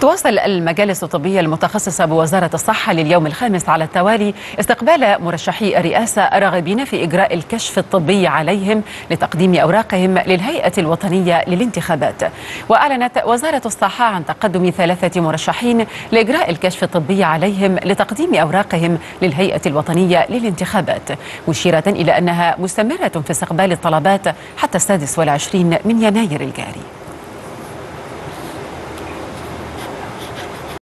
تواصل المجالس الطبية المتخصصة بوزارة الصحة لليوم الخامس على التوالي استقبال مرشحي الرئاسة الراغبين في إجراء الكشف الطبي عليهم لتقديم أوراقهم للهيئة الوطنية للانتخابات. وأعلنت وزارة الصحة عن تقدم ثلاثة مرشحين لإجراء الكشف الطبي عليهم لتقديم أوراقهم للهيئة الوطنية للانتخابات. مشيرة إلى أنها مستمرة في استقبال الطلبات حتى السادس والعشرين من يناير الجاري.